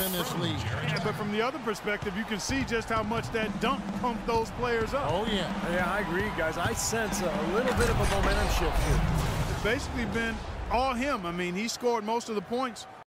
in this league. Yeah, but from the other perspective, you can see just how much that dunk pumped those players up. Oh, yeah. Yeah, I agree, guys. I sense a little bit of a momentum shift here. It's basically been all him. I mean, he scored most of the points